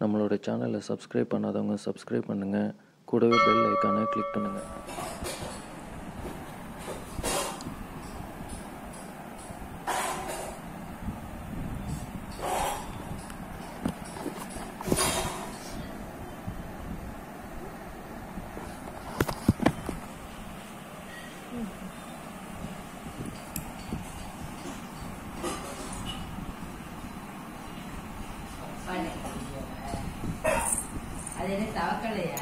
நம்மளோட சேனலை சப்ஸ்கிரைப் பண்ணாதவங்க சப்ஸ்கிரைப் பண்ணுங்கள் கூடவே பெல் ஐக்கானை கிளிக் பண்ணுங்கள் 你扫个嘞？